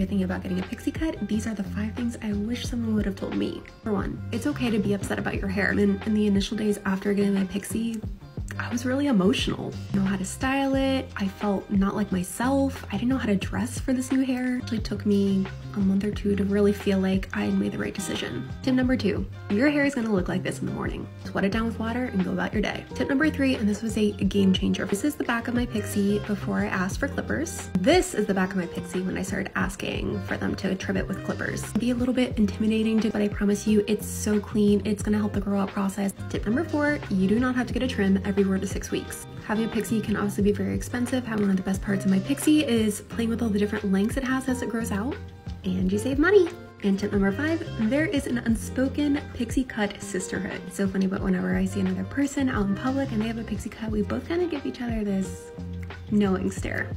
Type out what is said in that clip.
you're thinking about getting a pixie cut, these are the five things I wish someone would have told me. For one, it's okay to be upset about your hair. And in the initial days after getting my pixie, I was really emotional. I know how to style it. I felt not like myself. I didn't know how to dress for this new hair. It actually took me a month or two to really feel like I made the right decision. Tip number two, your hair is gonna look like this in the morning. Sweat it down with water and go about your day. Tip number three, and this was a game changer. This is the back of my pixie before I asked for clippers. This is the back of my pixie when I started asking for them to trim it with clippers. It'd be a little bit intimidating, but I promise you it's so clean. It's gonna help the grow out process. Tip number four, you do not have to get a trim every four to six weeks. Having a pixie can also be very expensive. However, one of the best parts of my pixie is playing with all the different lengths it has as it grows out and you save money. And tip number five, there is an unspoken pixie cut sisterhood. So funny, but whenever I see another person out in public and they have a pixie cut, we both kind of give each other this knowing stare.